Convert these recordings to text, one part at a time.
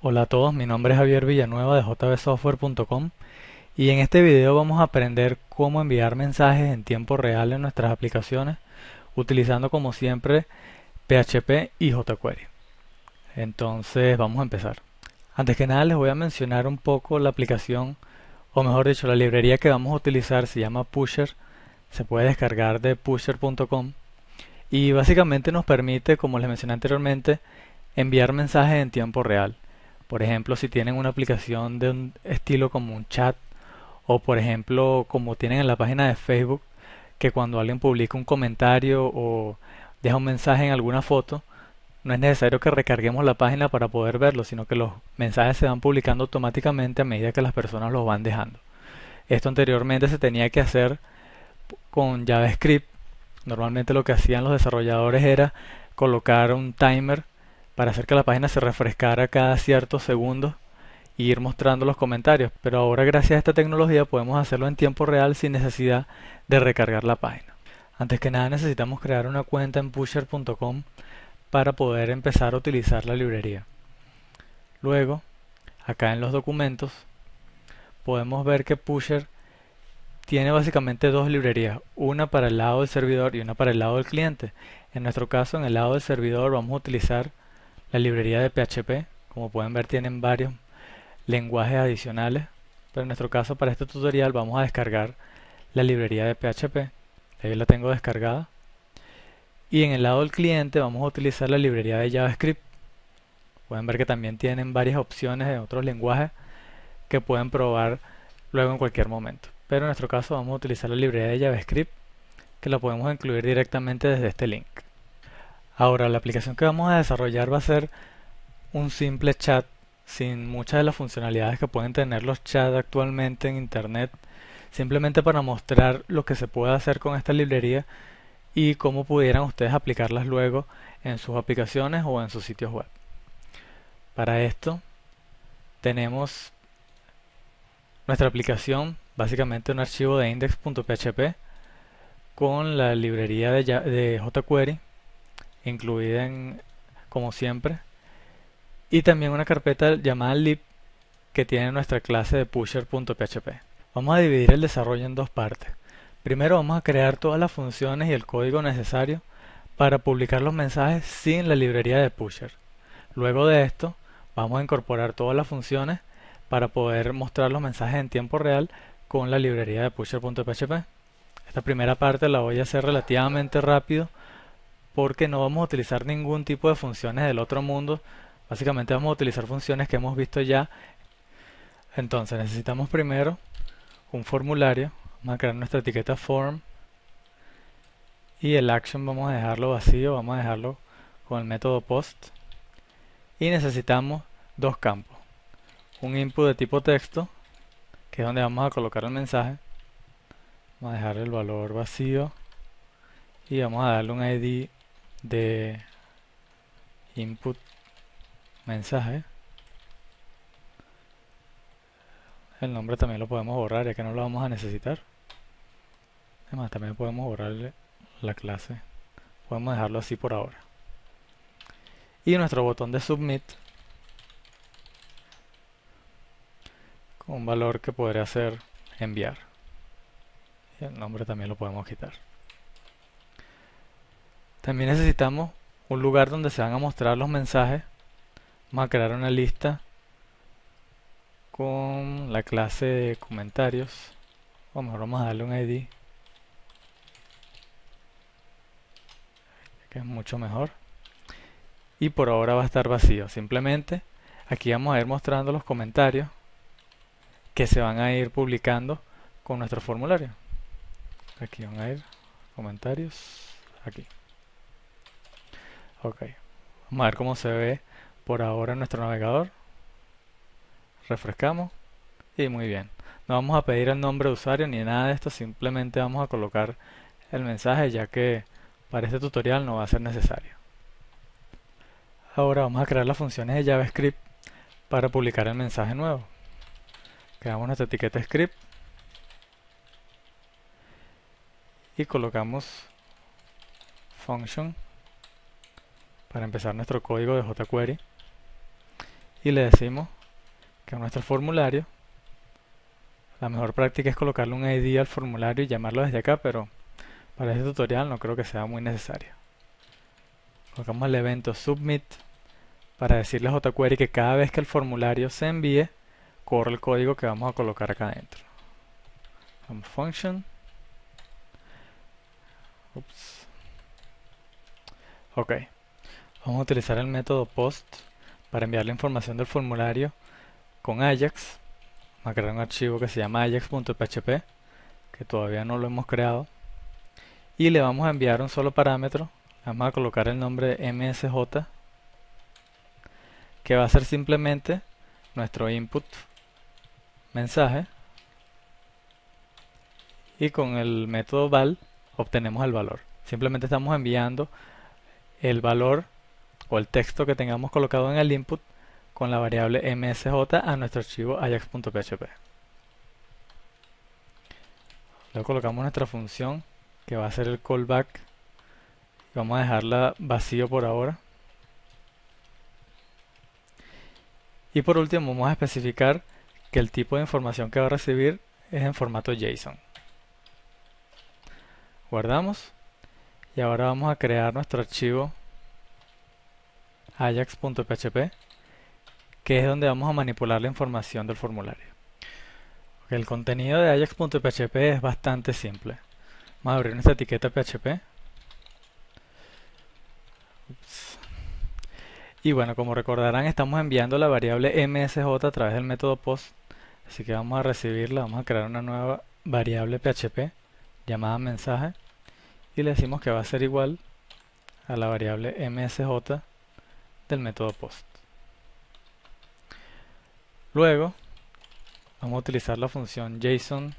Hola a todos, mi nombre es Javier Villanueva de jbsoftware.com y en este video vamos a aprender cómo enviar mensajes en tiempo real en nuestras aplicaciones utilizando como siempre PHP y jQuery. Entonces vamos a empezar. Antes que nada les voy a mencionar un poco la aplicación o mejor dicho la librería que vamos a utilizar se llama Pusher, se puede descargar de pusher.com y básicamente nos permite, como les mencioné anteriormente, enviar mensajes en tiempo real. Por ejemplo, si tienen una aplicación de un estilo como un chat o por ejemplo como tienen en la página de Facebook que cuando alguien publica un comentario o deja un mensaje en alguna foto, no es necesario que recarguemos la página para poder verlo, sino que los mensajes se van publicando automáticamente a medida que las personas los van dejando. Esto anteriormente se tenía que hacer con JavaScript. Normalmente lo que hacían los desarrolladores era colocar un timer para hacer que la página se refrescara cada ciertos segundos y ir mostrando los comentarios. Pero ahora gracias a esta tecnología podemos hacerlo en tiempo real sin necesidad de recargar la página. Antes que nada necesitamos crear una cuenta en pusher.com para poder empezar a utilizar la librería. Luego, acá en los documentos, podemos ver que Pusher tiene básicamente dos librerías, una para el lado del servidor y una para el lado del cliente. En nuestro caso, en el lado del servidor vamos a utilizar la librería de PHP, como pueden ver, tienen varios lenguajes adicionales, pero en nuestro caso para este tutorial vamos a descargar la librería de PHP. Ahí la tengo descargada. Y en el lado del cliente vamos a utilizar la librería de JavaScript. Pueden ver que también tienen varias opciones de otros lenguajes que pueden probar luego en cualquier momento. Pero en nuestro caso vamos a utilizar la librería de JavaScript que la podemos incluir directamente desde este link. Ahora, la aplicación que vamos a desarrollar va a ser un simple chat sin muchas de las funcionalidades que pueden tener los chats actualmente en Internet, simplemente para mostrar lo que se puede hacer con esta librería y cómo pudieran ustedes aplicarlas luego en sus aplicaciones o en sus sitios web. Para esto tenemos nuestra aplicación, básicamente un archivo de index.php con la librería de, jQuery incluida en, como siempre, y también una carpeta llamada lib que tiene nuestra clase de pusher.php. Vamos a dividir el desarrollo en dos partes. Primero vamos a crear todas las funciones y el código necesario para publicar los mensajes sin la librería de pusher. Luego de esto, vamos a incorporar todas las funciones para poder mostrar los mensajes en tiempo real con la librería de pusher.php. Esta primera parte la voy a hacer relativamente rápido porque no vamos a utilizar ningún tipo de funciones del otro mundo. Básicamente vamos a utilizar funciones que hemos visto ya. Entonces necesitamos primero un formulario. Vamos a crear nuestra etiqueta form. Y el action vamos a dejarlo vacío. Vamos a dejarlo con el método post. Y necesitamos dos campos. Un input de tipo texto, que es donde vamos a colocar el mensaje. Vamos a dejar el valor vacío. Y vamos a darle un ID de input mensaje. El nombre también lo podemos borrar ya que no lo vamos a necesitar. Además también podemos borrarle la clase. Podemos dejarlo así por ahora. Y nuestro botón de submit con un valor que podría ser enviar. Y el nombre también lo podemos quitar también necesitamos un lugar donde se van a mostrar los mensajes. Vamos a crear una lista con la clase de comentarios. O mejor vamos a darle un ID. Que es mucho mejor. Y por ahora va a estar vacío. Simplemente aquí vamos a ir mostrando los comentarios que se van a ir publicando con nuestro formulario. Aquí van a ir comentarios. Aquí. Ok, vamos a ver cómo se ve por ahora en nuestro navegador. Refrescamos y muy bien. No vamos a pedir el nombre de usuario ni nada de esto, simplemente vamos a colocar el mensaje ya que para este tutorial no va a ser necesario. Ahora vamos a crear las funciones de JavaScript para publicar el mensaje nuevo. Creamos nuestra etiqueta script y colocamos function para empezar nuestro código de jQuery y le decimos que nuestro formulario la mejor práctica es colocarle un ID al formulario y llamarlo desde acá, pero para este tutorial no creo que sea muy necesario. Colocamos el evento submit para decirle a jQuery que cada vez que el formulario se envíe, corre el código que vamos a colocar acá adentro. function. Ups. Ok. Vamos a utilizar el método post para enviar la información del formulario con Ajax. Vamos a crear un archivo que se llama ajax.php que todavía no lo hemos creado. Y le vamos a enviar un solo parámetro. Vamos a colocar el nombre msj que va a ser simplemente nuestro input mensaje y con el método val obtenemos el valor. Simplemente estamos enviando el valor o el texto que tengamos colocado en el input con la variable msj a nuestro archivo ajax.php. Luego colocamos nuestra función que va a ser el callback. Vamos a dejarla vacío por ahora. Y por último vamos a especificar que el tipo de información que va a recibir es en formato JSON. Guardamos y ahora vamos a crear nuestro archivo ajax.php que es donde vamos a manipular la información del formulario. El contenido de ajax.php es bastante simple. Vamos a abrir nuestra etiqueta PHP. Y bueno, como recordarán, estamos enviando la variable msj a través del método post. Así que vamos a recibirla, vamos a crear una nueva variable PHP llamada mensaje y le decimos que va a ser igual a la variable msj del método post. Luego vamos a utilizar la función JSON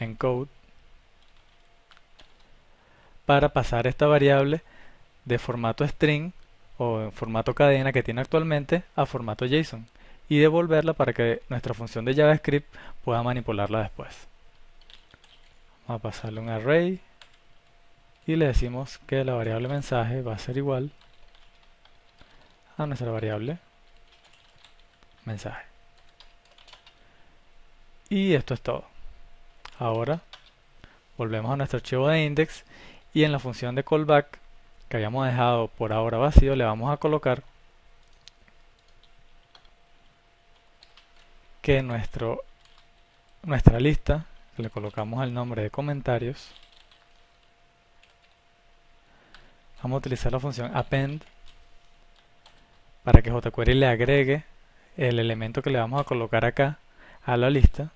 encode para pasar esta variable de formato string o en formato cadena que tiene actualmente a formato JSON y devolverla para que nuestra función de JavaScript pueda manipularla después. Vamos a pasarle un array y le decimos que la variable mensaje va a ser igual a nuestra variable mensaje. Y esto es todo. Ahora volvemos a nuestro archivo de index y en la función de callback que habíamos dejado por ahora vacío le vamos a colocar que nuestro, nuestra lista, le colocamos el nombre de comentarios, vamos a utilizar la función append para que jQuery le agregue el elemento que le vamos a colocar acá a la lista.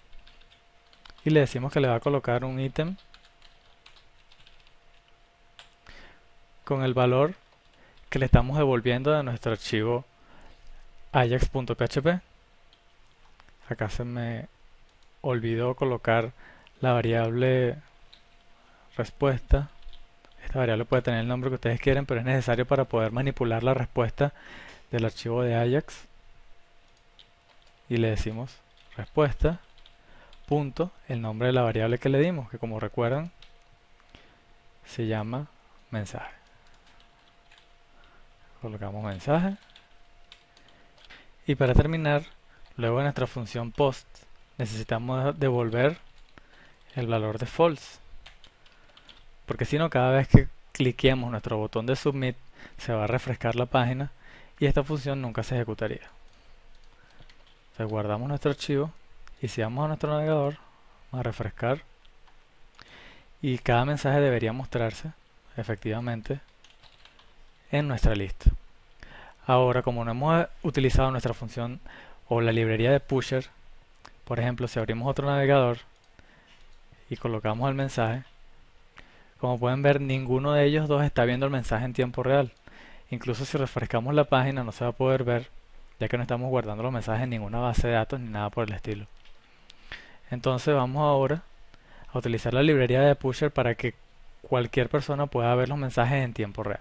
Y le decimos que le va a colocar un ítem con el valor que le estamos devolviendo de nuestro archivo ajax.php acá se me olvidó colocar la variable respuesta. Esta variable puede tener el nombre que ustedes quieren pero es necesario para poder manipular la respuesta del archivo de ajax y le decimos respuesta punto el nombre de la variable que le dimos que como recuerdan se llama mensaje. Colocamos mensaje. Y para terminar luego de nuestra función post necesitamos devolver el valor de false. Porque si no cada vez que cliquemos nuestro botón de submit se va a refrescar la página y esta función nunca se ejecutaría guardamos nuestro archivo y si vamos a nuestro navegador a refrescar y cada mensaje debería mostrarse efectivamente en nuestra lista. Ahora, como no hemos utilizado nuestra función o la librería de pusher, por ejemplo, si abrimos otro navegador y colocamos el mensaje, como pueden ver, ninguno de ellos dos está viendo el mensaje en tiempo real. Incluso si refrescamos la página no se va a poder ver, ya que no estamos guardando los mensajes en ninguna base de datos ni nada por el estilo. Entonces vamos ahora a utilizar la librería de pusher para que cualquier persona pueda ver los mensajes en tiempo real.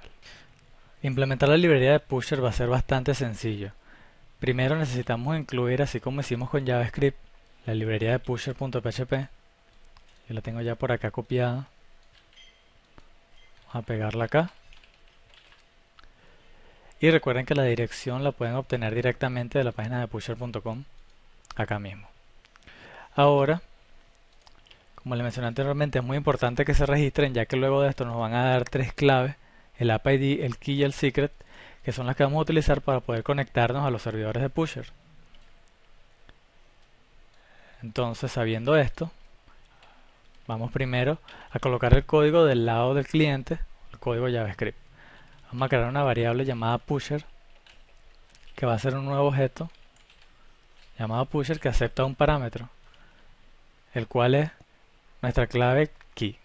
Implementar la librería de Pusher va a ser bastante sencillo. Primero necesitamos incluir, así como hicimos con JavaScript, la librería de pusher.php. Yo la tengo ya por acá copiada. Vamos a pegarla acá. Y recuerden que la dirección la pueden obtener directamente de la página de pusher.com acá mismo. Ahora, como les mencioné anteriormente, es muy importante que se registren ya que luego de esto nos van a dar tres claves, el app ID, el key y el secret, que son las que vamos a utilizar para poder conectarnos a los servidores de Pusher. Entonces, sabiendo esto, vamos primero a colocar el código del lado del cliente, el código JavaScript. Vamos a crear una variable llamada pusher que va a ser un nuevo objeto llamado pusher que acepta un parámetro, el cual es nuestra clave key.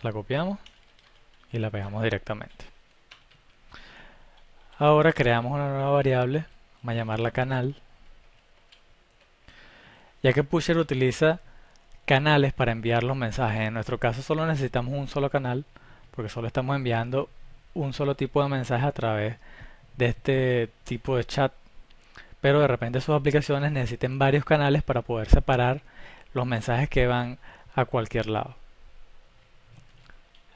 La copiamos y la pegamos directamente. Ahora creamos una nueva variable, vamos a llamarla canal, ya que pusher utiliza canales para enviar los mensajes. En nuestro caso solo necesitamos un solo canal porque solo estamos enviando un solo tipo de mensaje a través de este tipo de chat. Pero de repente sus aplicaciones necesiten varios canales para poder separar los mensajes que van a cualquier lado.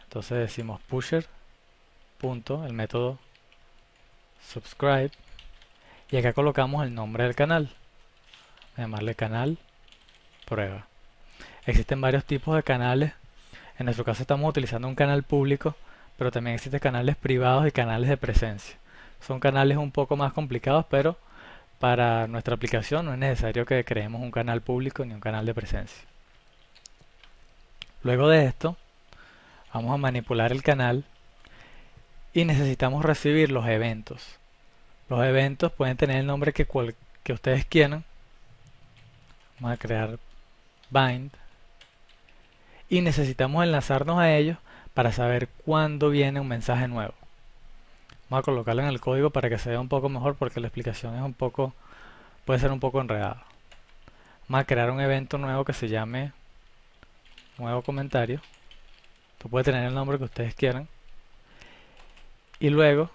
Entonces decimos pusher punto el método subscribe y acá colocamos el nombre del canal. Llamarle canal prueba. Existen varios tipos de canales. En nuestro caso estamos utilizando un canal público, pero también existen canales privados y canales de presencia. Son canales un poco más complicados, pero para nuestra aplicación no es necesario que creemos un canal público ni un canal de presencia. Luego de esto, vamos a manipular el canal y necesitamos recibir los eventos. Los eventos pueden tener el nombre que, que ustedes quieran. Vamos a crear bind y necesitamos enlazarnos a ellos para saber cuándo viene un mensaje nuevo. Vamos a colocarlo en el código para que se vea un poco mejor porque la explicación es un poco puede ser un poco enredada. Vamos a crear un evento nuevo que se llame nuevo comentario. Esto puede tener el nombre que ustedes quieran. Y luego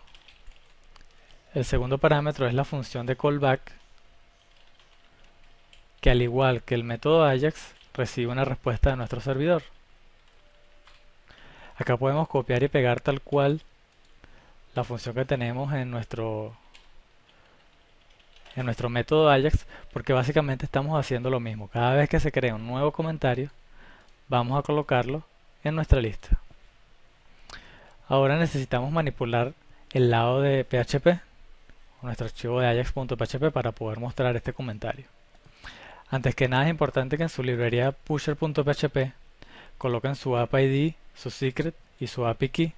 el segundo parámetro es la función de callback que al igual que el método Ajax recibe una respuesta de nuestro servidor. Acá podemos copiar y pegar tal cual la función que tenemos en nuestro en nuestro método Ajax porque básicamente estamos haciendo lo mismo. Cada vez que se crea un nuevo comentario vamos a colocarlo en nuestra lista. Ahora necesitamos manipular el lado de PHP, nuestro archivo de ajax.php para poder mostrar este comentario. Antes que nada es importante que en su librería pusher.php coloquen su app ID, su secret y su API key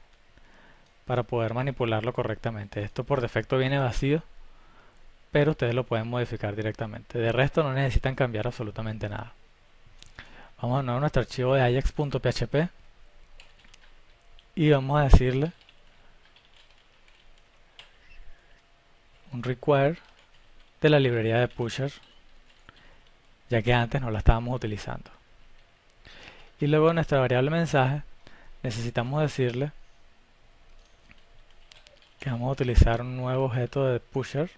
para poder manipularlo correctamente. Esto por defecto viene vacío, pero ustedes lo pueden modificar directamente. De resto no necesitan cambiar absolutamente nada. Vamos a nuestro archivo de ajax.php y vamos a decirle un require de la librería de pusher ya que antes no la estábamos utilizando. Y luego nuestra variable mensaje necesitamos decirle que vamos a utilizar un nuevo objeto de pusher.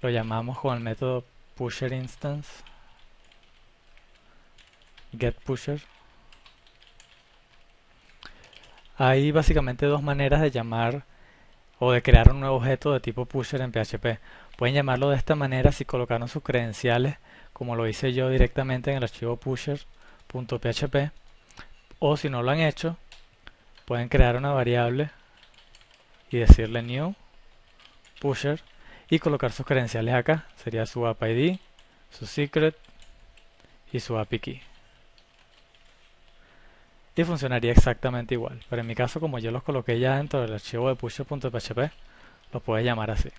Lo llamamos con el método pusher instance get pusher. Hay básicamente dos maneras de llamar o de crear un nuevo objeto de tipo pusher en PHP. Pueden llamarlo de esta manera si colocaron sus credenciales como lo hice yo directamente en el archivo pusher.php o si no lo han hecho pueden crear una variable y decirle new pusher y colocar sus credenciales acá. Sería su app id su secret y su API key. Y funcionaría exactamente igual pero en mi caso como yo los coloqué ya dentro del archivo de pusher.php los puedes llamar así.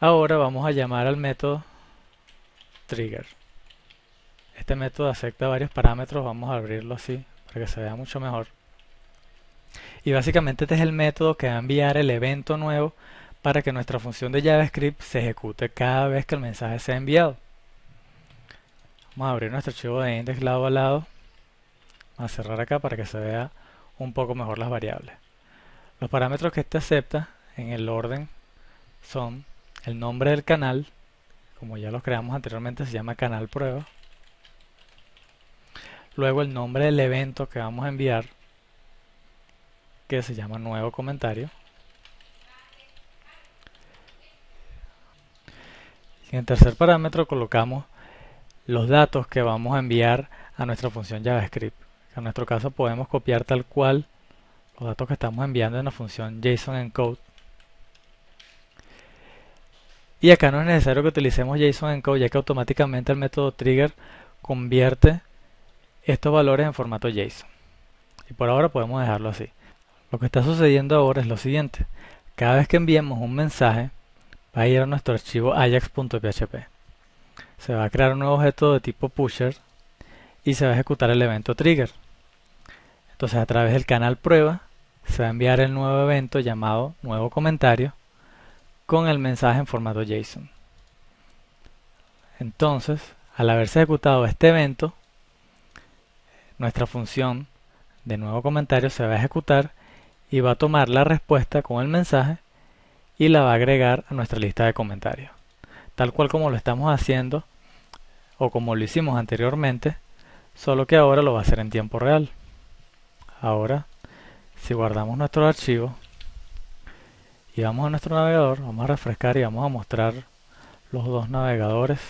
Ahora vamos a llamar al método trigger. Este método acepta varios parámetros, vamos a abrirlo así para que se vea mucho mejor. Y básicamente este es el método que va a enviar el evento nuevo para que nuestra función de JavaScript se ejecute cada vez que el mensaje sea enviado. Vamos a abrir nuestro archivo de index lado a lado. Vamos a cerrar acá para que se vea un poco mejor las variables. Los parámetros que este acepta en el orden son el nombre del canal, como ya lo creamos anteriormente, se llama canal prueba. Luego el nombre del evento que vamos a enviar, que se llama nuevo comentario. En el tercer parámetro colocamos los datos que vamos a enviar a nuestra función JavaScript. En nuestro caso podemos copiar tal cual los datos que estamos enviando en la función JSON encode. Y acá no es necesario que utilicemos JSON encode ya que automáticamente el método trigger convierte estos valores en formato JSON. Y por ahora podemos dejarlo así. Lo que está sucediendo ahora es lo siguiente. Cada vez que enviemos un mensaje, va a ir a nuestro archivo ajax.php. Se va a crear un nuevo objeto de tipo pusher y se va a ejecutar el evento trigger. Entonces a través del canal prueba se va a enviar el nuevo evento llamado nuevo comentario con el mensaje en formato JSON. Entonces, al haberse ejecutado este evento, nuestra función de nuevo comentario se va a ejecutar y va a tomar la respuesta con el mensaje y la va a agregar a nuestra lista de comentarios. Tal cual como lo estamos haciendo o como lo hicimos anteriormente, solo que ahora lo va a hacer en tiempo real. Ahora, si guardamos nuestro archivo y vamos a nuestro navegador, vamos a refrescar y vamos a mostrar los dos navegadores.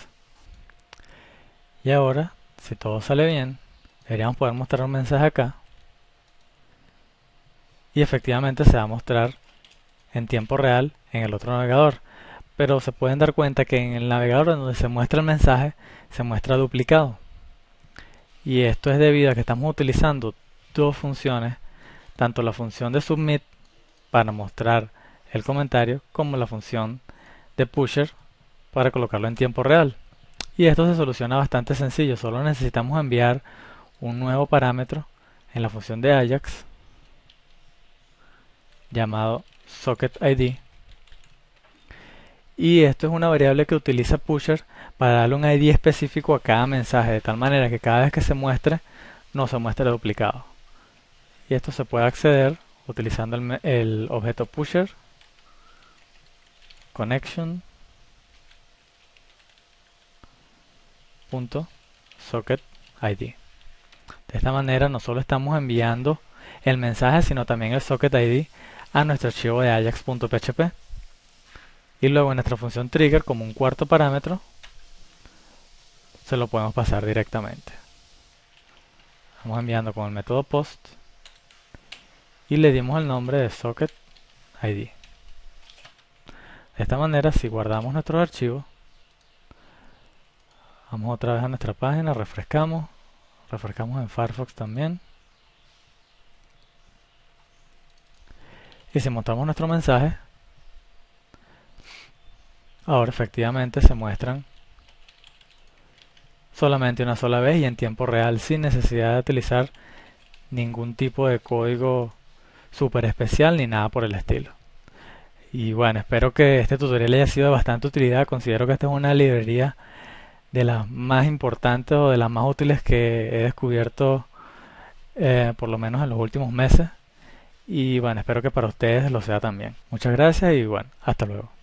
Y ahora, si todo sale bien, deberíamos poder mostrar un mensaje acá. Y efectivamente se va a mostrar en tiempo real en el otro navegador. Pero se pueden dar cuenta que en el navegador donde se muestra el mensaje se muestra duplicado. Y esto es debido a que estamos utilizando dos funciones, tanto la función de submit para mostrar el comentario como la función de pusher para colocarlo en tiempo real. Y esto se soluciona bastante sencillo, solo necesitamos enviar un nuevo parámetro en la función de Ajax llamado socketID y esto es una variable que utiliza pusher para darle un ID específico a cada mensaje de tal manera que cada vez que se muestre no se muestre duplicado. Y esto se puede acceder utilizando el, el objeto pusher connection punto socket ID de esta manera no solo estamos enviando el mensaje sino también el socket ID a nuestro archivo de ajax.php y luego en nuestra función trigger como un cuarto parámetro se lo podemos pasar directamente. Vamos enviando con el método post y le dimos el nombre de socket id de esta manera si guardamos nuestros archivos vamos otra vez a nuestra página refrescamos refrescamos en Firefox también y si mostramos nuestro mensaje ahora efectivamente se muestran solamente una sola vez y en tiempo real sin necesidad de utilizar ningún tipo de código super especial ni nada por el estilo. Y bueno, espero que este tutorial haya sido de bastante utilidad. Considero que esta es una librería de las más importantes o de las más útiles que he descubierto eh, por lo menos en los últimos meses. Y bueno, espero que para ustedes lo sea también. Muchas gracias y bueno, hasta luego.